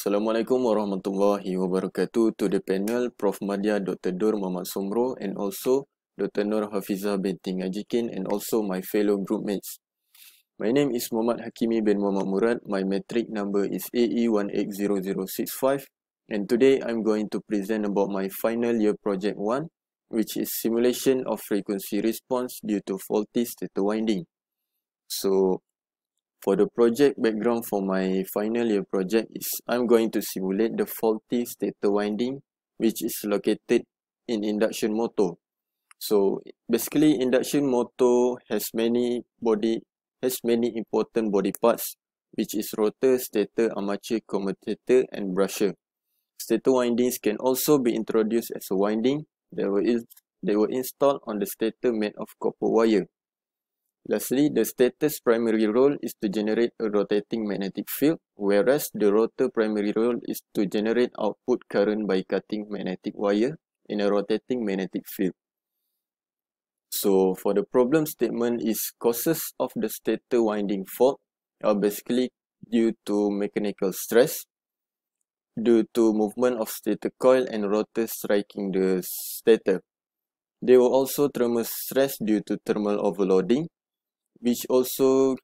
Assalamualaikum warahmatullahi wabarakatuh to the panel Prof. Madya Dr. Dur Muhammad Somro and also Dr. Nur Hafizah binti Ngajikin and also my fellow group mates. My name is Muhammad Hakimi bin Muhammad Murad. My metric number is AE180065 and today I'm going to present about my final year project 1 which is simulation of frequency response due to faulty stator winding. So For the project background for my final year project is I'm going to simulate the faulty stator winding which is located in induction motor. So basically induction motor has many body has many important body parts which is rotor, stator, armature, commutator and brusher. Stator windings can also be introduced as a winding that were, they were installed on the stator made of copper wire. Lastly, the stator's primary role is to generate a rotating magnetic field, whereas the rotor primary role is to generate output current by cutting magnetic wire in a rotating magnetic field. So, for the problem statement is causes of the stator winding fault are basically due to mechanical stress, due to movement of stator coil and rotor striking the stator. There were also thermal stress due to thermal overloading, which also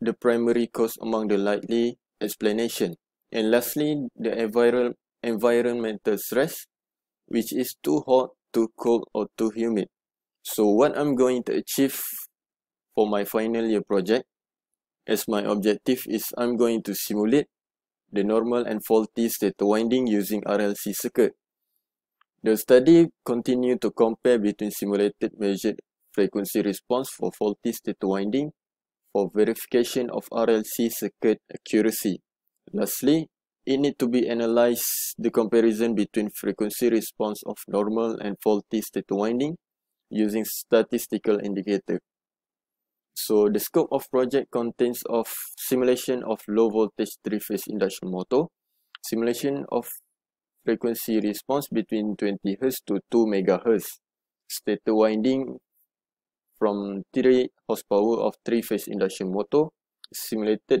the primary cause among the likely explanation. And lastly, the enviro environmental stress, which is too hot, too cold, or too humid. So what I'm going to achieve for my final year project, as my objective is I'm going to simulate the normal and faulty stator winding using RLC circuit. The study continued to compare between simulated measured frequency response for faulty stator winding for verification of RLC circuit accuracy. Lastly, it need to be analyzed the comparison between frequency response of normal and faulty stator winding using statistical indicator. So the scope of project contains of simulation of low voltage three-phase induction motor, simulation of frequency response between 20 Hz to 2 MHz, stator winding from 3 horsepower of 3-phase induction motor simulated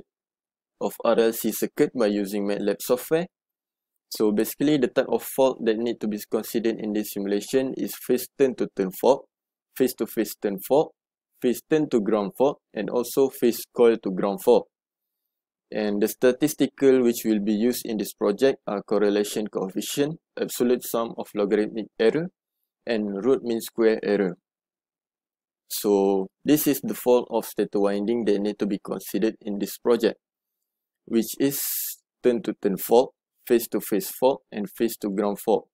of RLC circuit by using MATLAB software. So basically the type of fault that need to be considered in this simulation is phase turn to turn fault, phase to phase turn fault, phase turn to ground fault and also phase coil to ground fault. And the statistical which will be used in this project are correlation coefficient, absolute sum of logarithmic error and root mean square error. So this is the fault of stator winding that need to be considered in this project, which is turn to turn fault, to phase fault, and phase to ground fault.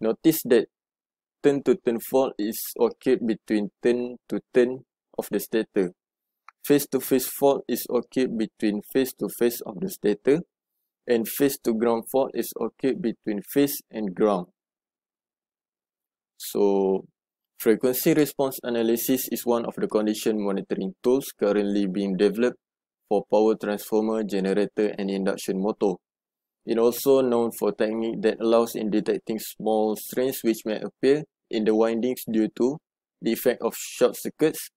Notice that turn to turn fault is occurred between turn to turn of the stator. Phase to phase fault is occurred between to phase of the stator, and phase to ground fault is occurred between phase and ground. So Frequency response analysis is one of the condition monitoring tools currently being developed for power transformer, generator, and induction motor. It also known for technique that allows in detecting small strains which may appear in the windings due to the effect of short circuits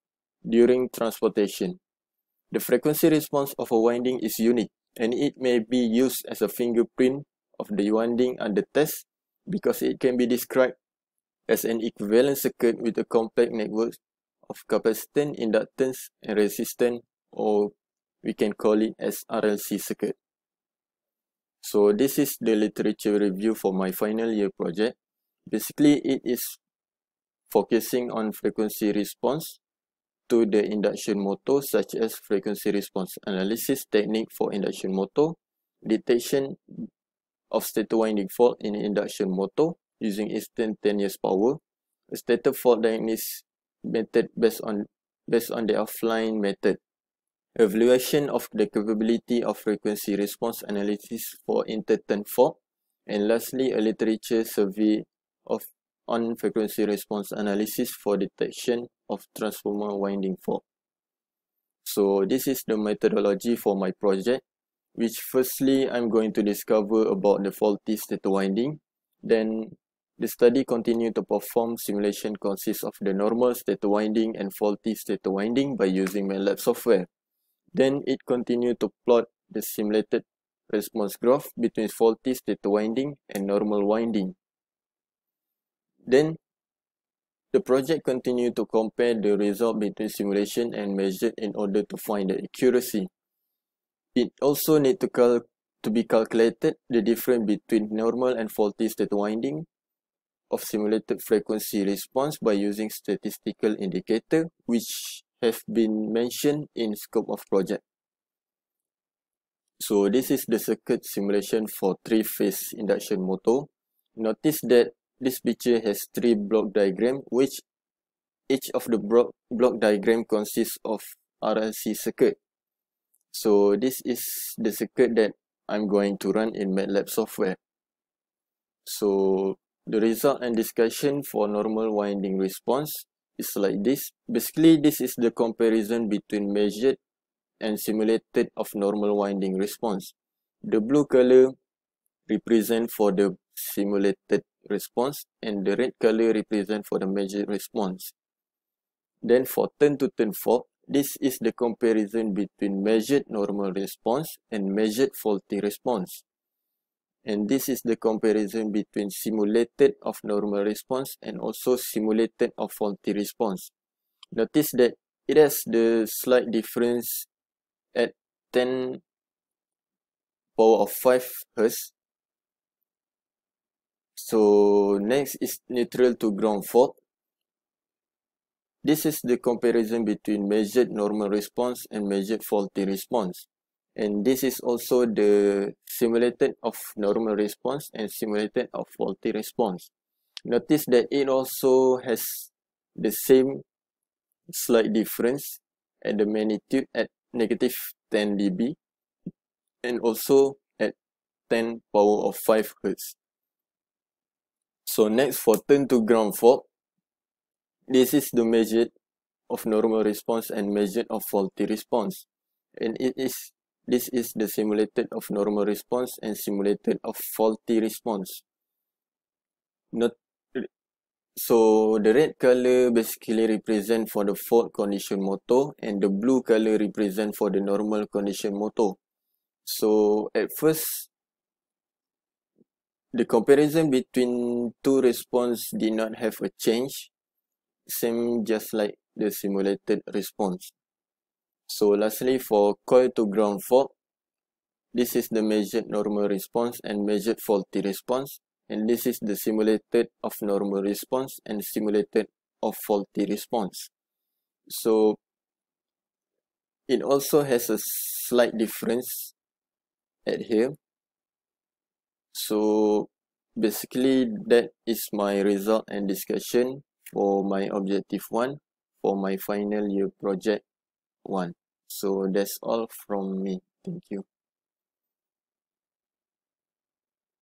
during transportation. The frequency response of a winding is unique and it may be used as a fingerprint of the winding under test because it can be described as an equivalent circuit with a complex network of capacitance, inductance, and resistance, or we can call it as RLC circuit. So this is the literature review for my final year project. Basically, it is focusing on frequency response to the induction motor such as frequency response analysis technique for induction motor, detection of stator winding fault in induction motor, using instantaneous power, a stator fault diagnosis method based on based on the offline method, evaluation of the capability of frequency response analysis for interturn fault, and lastly, a literature survey of on frequency response analysis for detection of transformer winding fault. So this is the methodology for my project, which firstly I'm going to discover about the faulty stator winding, then the study continued to perform simulation consists of the normal stator winding and faulty stator winding by using MATLAB software. Then it continued to plot the simulated response graph between faulty stator winding and normal winding. Then, the project continued to compare the result between simulation and measured in order to find the accuracy. It also need to, to be calculated the difference between normal and faulty state winding of simulated frequency response by using statistical indicator which have been mentioned in scope of project. So this is the circuit simulation for three-phase induction motor. Notice that this picture has three block diagram which each of the block, block diagram consists of RLC circuit. So this is the circuit that I'm going to run in MATLAB software. So the result and discussion for normal winding response is like this. Basically, this is the comparison between measured and simulated of normal winding response. The blue color represent for the simulated response and the red color represent for the measured response. Then for turn to turn fault, this is the comparison between measured normal response and measured faulty response. And this is the comparison between simulated of normal response and also simulated of faulty response. Notice that it has the slight difference at 10 power of 5 Hz. So next is neutral to ground fault. This is the comparison between measured normal response and measured faulty response. And this is also the simulated of normal response and simulated of faulty response. Notice that it also has the same slight difference at the magnitude at negative 10 dB and also at 10 power of 5 Hz. So next for turn to ground fault, this is the measured of normal response and measured of faulty response. And it is this is the simulated of normal response and simulated of faulty response. Not so the red color basically represent for the fault condition motor and the blue color represent for the normal condition motor. So at first, the comparison between two response did not have a change, same just like the simulated response. So lastly for coil to ground fault, this is the measured normal response and measured faulty response and this is the simulated of normal response and simulated of faulty response. So it also has a slight difference at here. So basically that is my result and discussion for my objective 1 for my final year project 1. So that's all from me. Thank you.